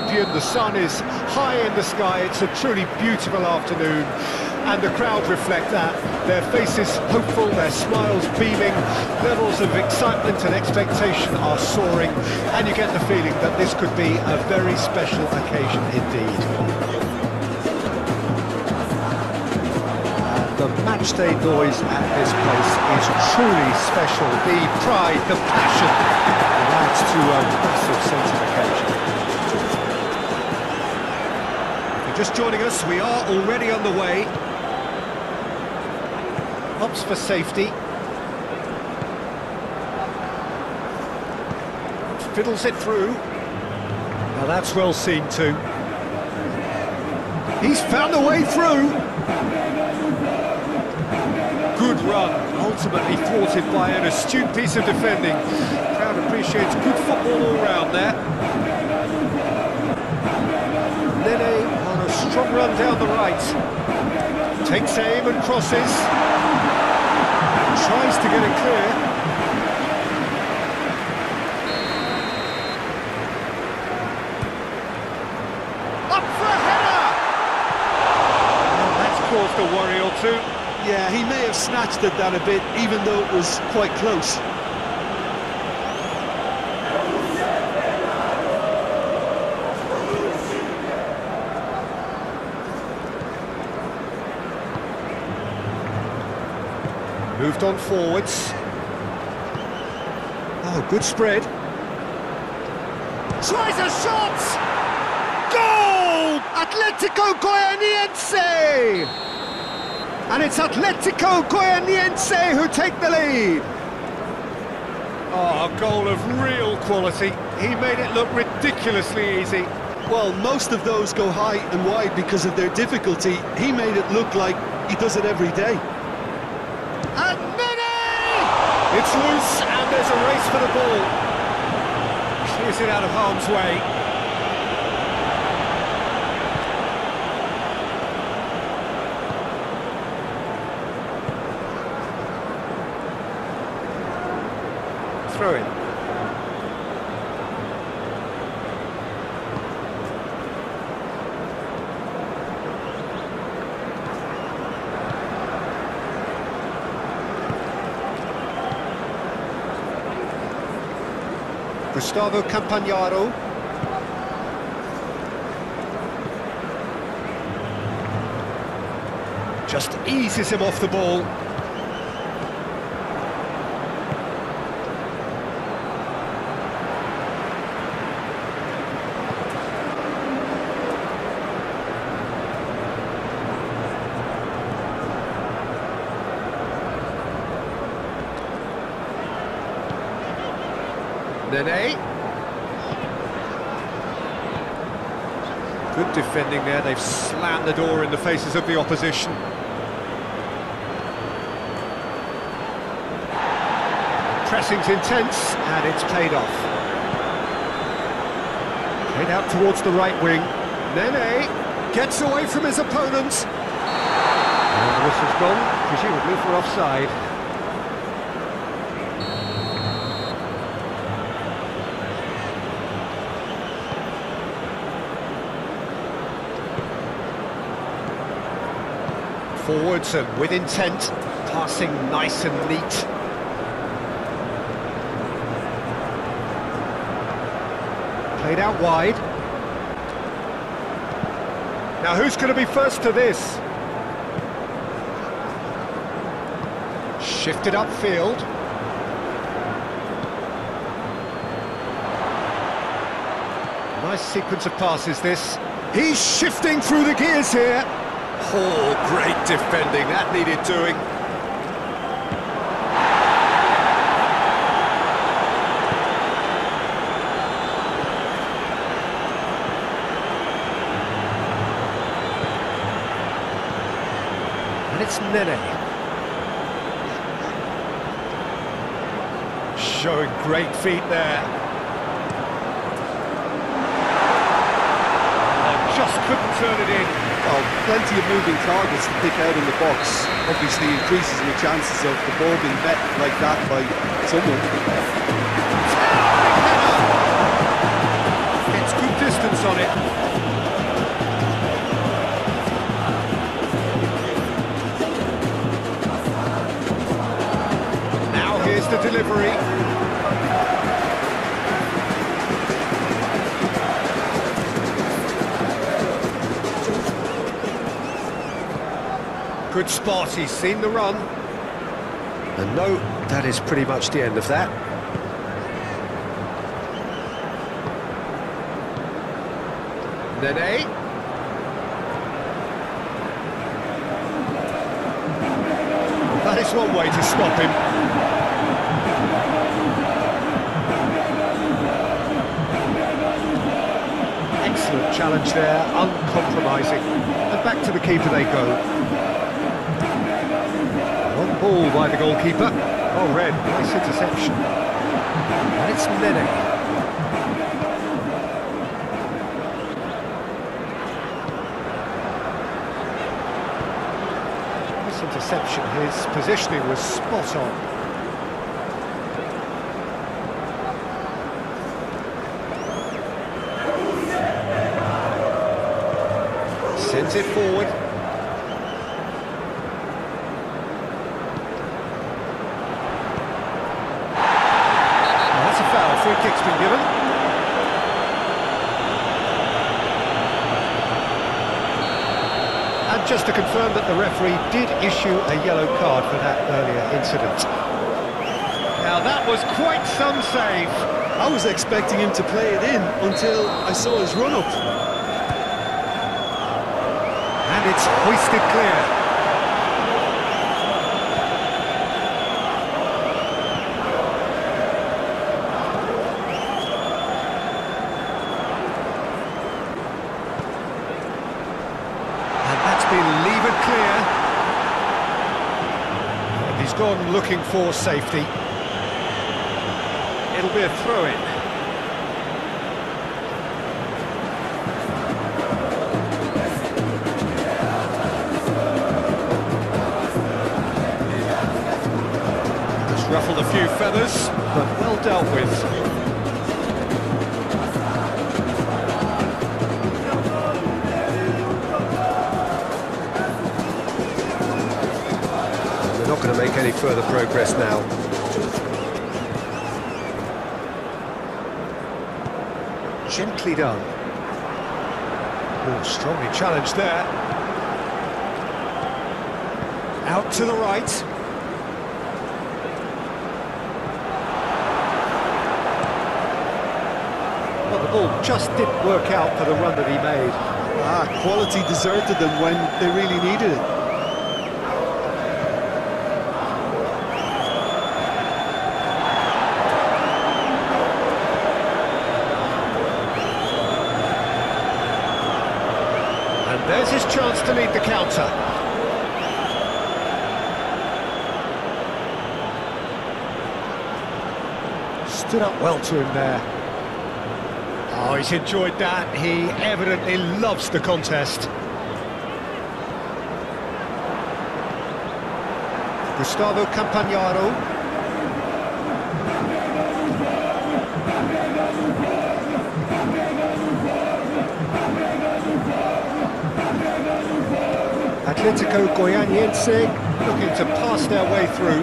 The sun is high in the sky, it's a truly beautiful afternoon and the crowd reflect that. Their faces hopeful, their smiles beaming, levels of excitement and expectation are soaring, and you get the feeling that this could be a very special occasion indeed. The matchday noise at this place is truly special. The pride, the passion, it adds to a massive sense of occasion. Just joining us, we are already on the way. opts for safety. Fiddles it through. Now that's well seen too. He's found a way through. Good run, ultimately thwarted by an astute piece of defending. Crowd appreciates good football all round there. Nene strong run down the right. Takes aim and crosses And tries to get it clear. Up for a header! that's caused a worry or two. Yeah, he may have snatched at that a bit, even though it was quite close. Moved on forwards. Oh, good spread. Tries a shot! Goal! Atletico Goianiense! And it's Atletico Goianiense who take the lead. Oh, a goal of real quality. He made it look ridiculously easy. Well, most of those go high and wide because of their difficulty. He made it look like he does it every day. It's loose and there's a race for the ball. Clears it out of harm's way. Throw in. Gustavo Campagnaro. Just eases him off the ball. Nene. Good defending there, they've slammed the door in the faces of the opposition. Pressing's intense, and it's paid off. Played out towards the right wing. Nene gets away from his opponent. And the whistle's gone, presumably for offside. Forwards and with intent, passing nice and neat. Played out wide. Now who's going to be first to this? Shifted upfield. Nice sequence of passes this. He's shifting through the gears here. Oh, great defending, that needed doing. And it's Nene. Showing great feet there. Just couldn't turn it in. Well, plenty of moving targets to pick out in the box. Obviously increases the chances of the ball being bet like that by someone. It's good distance on it. Now here's the delivery. Good spot, he's seen the run. And no, that is pretty much the end of that. Nene. That is one way to stop him. Excellent challenge there, uncompromising. And back to the keeper they go. Ball by the goalkeeper. Oh, red, nice interception. And it's. This interception, his positioning was spot on. Sends it forward. Oh, that's a foul, free kick's been given. And just to confirm that the referee did issue a yellow card for that earlier incident. Now that was quite some save. I was expecting him to play it in until I saw his run-up. And it's hoisted clear. And that's been levered clear. And looking for safety. It'll be a throw-in. Ruffled a few feathers, but well dealt with. Any further progress now. Gently done. Oh, strongly challenged there. Out to the right. Well, the ball just didn't work out for the run that he made. Ah, quality deserted them when they really needed it. And there's his chance to lead the counter. Stood up well to him there. Oh, he's enjoyed that. He evidently loves the contest. Gustavo Campagnaro. Atletico Goianiense looking to pass their way through.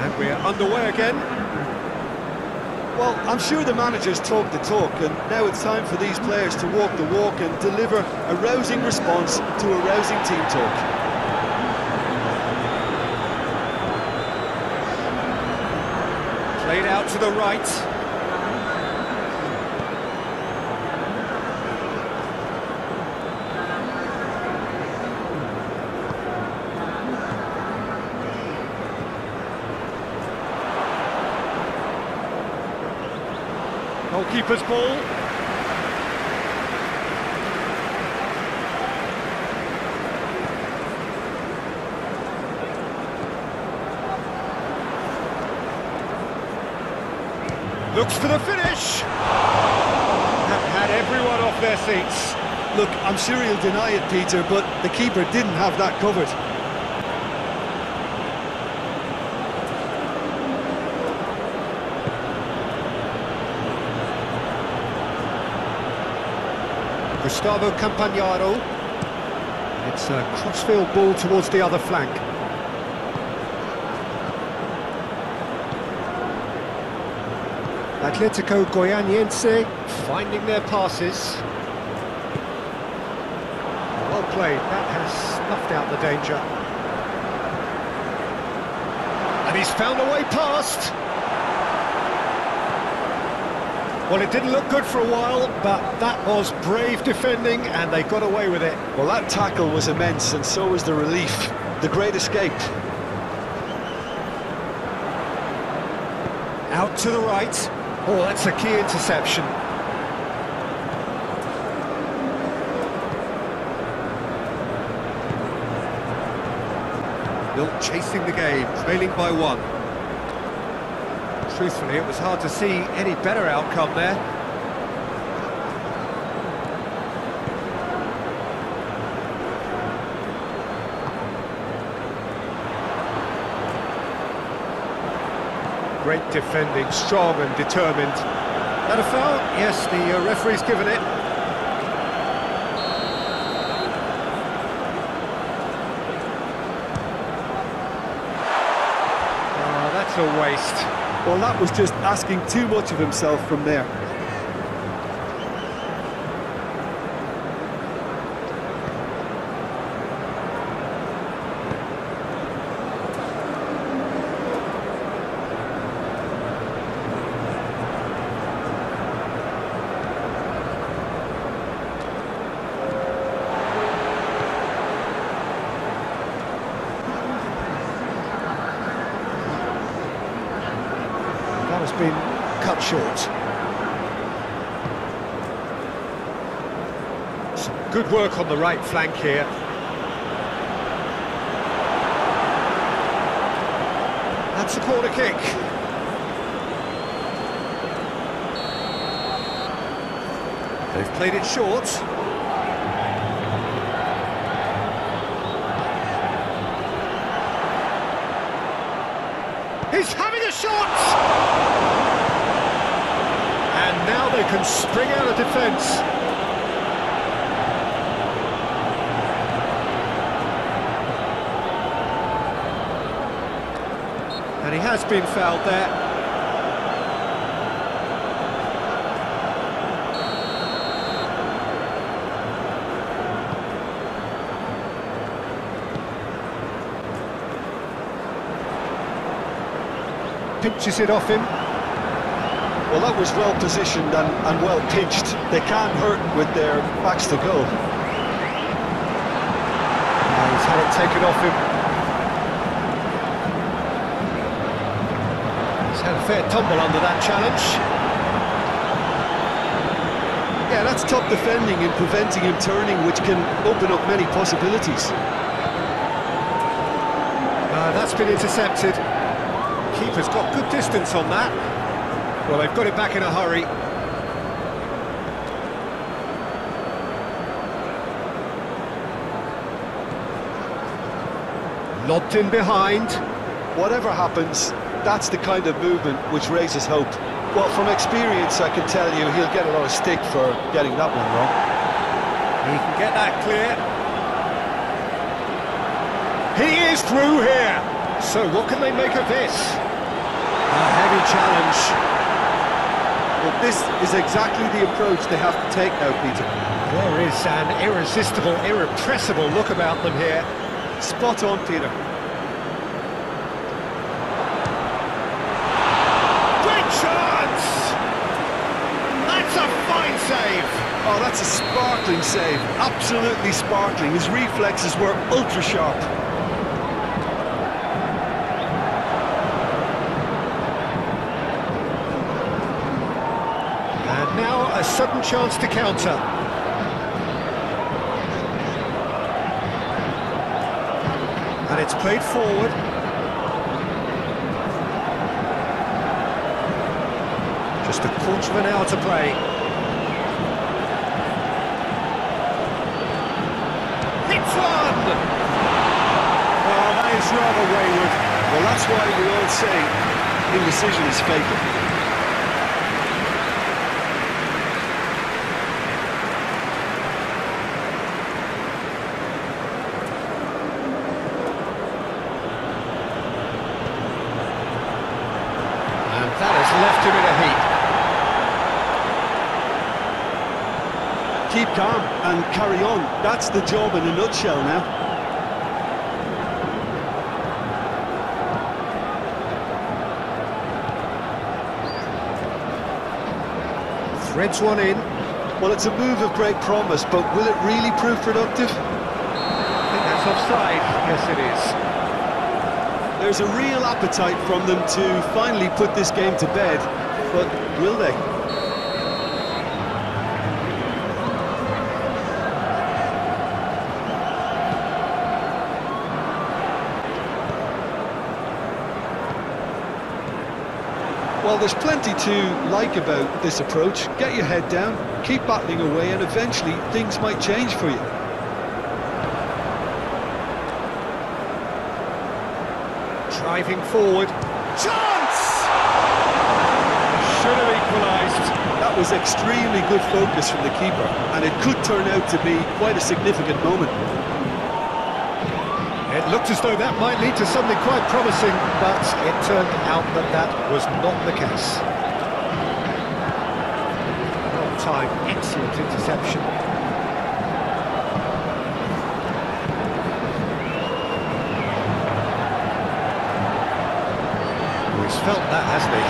And we're underway again. Well, I'm sure the managers talk the talk, and now it's time for these players to walk the walk and deliver a rousing response to a rousing team talk. Played out to the right. Goalkeeper's ball. Looks for the finish. Have had everyone off their seats. Look, I'm sure he'll deny it, Peter, but the keeper didn't have that covered. Gustavo Campagnaro. It's a crossfield ball towards the other flank. Atletico Goianiense finding their passes. Well played, that has snuffed out the danger. And he's found a way past. Well, it didn't look good for a while, but that was brave defending, and they got away with it. Well, that tackle was immense, and so was the relief. The great escape. Out to the right. Oh, that's a key interception. Milt chasing the game, trailing by one. Truthfully, it was hard to see any better outcome there. Great defending, strong and determined. That a foul? Yes, the uh, referee's given it. Oh, that's a waste. Well, that was just asking too much of himself from there. Has been cut short. Some good work on the right flank here. That's a corner kick. They've played it short. He's having a shot! And now they can spring out of defence. And he has been fouled there. Pinches it off him. Well, that was well positioned and, and well pitched. They can't hurt with their backs to goal. He's had it taken off him. He's had a fair tumble under that challenge. Yeah, that's top defending and preventing him turning, which can open up many possibilities. Uh, that's been intercepted. Keeper's got good distance on that. Well, they've got it back in a hurry. Lobbed in behind. Whatever happens, that's the kind of movement which raises hope. Well, from experience, I can tell you he'll get a lot of stick for getting that one wrong. He can get that clear. He is through here. So what can they make of this? A heavy challenge. But this is exactly the approach they have to take now, Peter. There is an irresistible, irrepressible look about them here. Spot on, Peter. Great chance! That's a fine save! Oh, that's a sparkling save. Absolutely sparkling. His reflexes were ultra sharp. And now chance to counter. And it's played forward. Just a quarter of an hour to play. Hits one! Oh, that is rather wayward. Well, that's why we all say indecision is fatal. left him in a heap. Keep calm and carry on. That's the job in a nutshell now. Threads one in. Well, it's a move of great promise, but will it really prove productive? I think that's offside. Yes, it is. There's a real appetite from them to finally put this game to bed, but will they? Well, there's plenty to like about this approach. Get your head down, keep battling away, and eventually things might change for you. Driving forward. Chance! Should have equalised. That was extremely good focus from the keeper, and it could turn out to be quite a significant moment. It looked as though that might lead to something quite promising, but it turned out that that was not the case. Well time, excellent interception. He's felt that, hasn't he?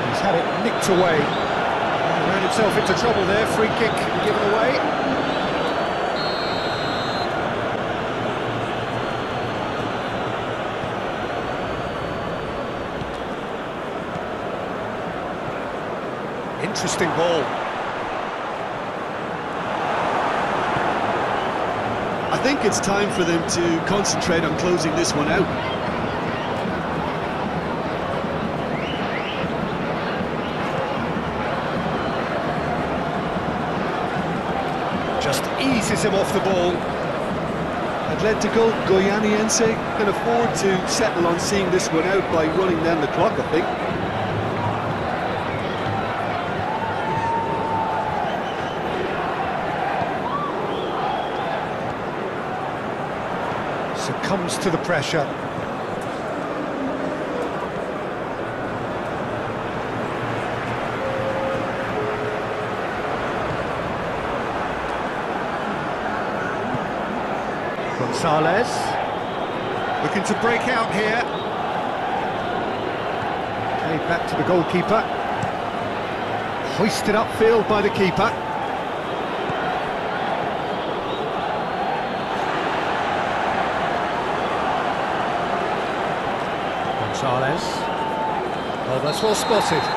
He's had it nicked away. He ran himself into trouble there, free kick given away. Interesting ball. I think it's time for them to concentrate on closing this one out. Just eases him off the ball. Atletico Goianiense can afford to settle on seeing this one out by running down the clock, I think. Succumbs to the pressure. Gonzalez. Looking to break out here. Played back to the goalkeeper. Hoisted upfield by the keeper. Gonzalez. Oh, that's well spotted.